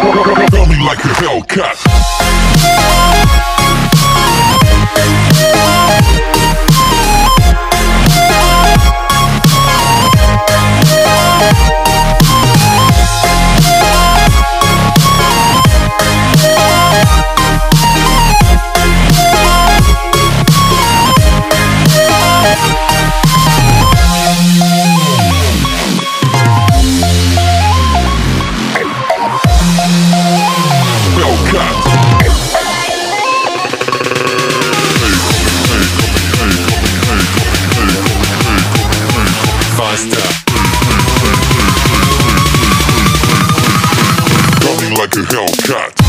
Like a Hellcat. cut.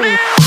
Woo!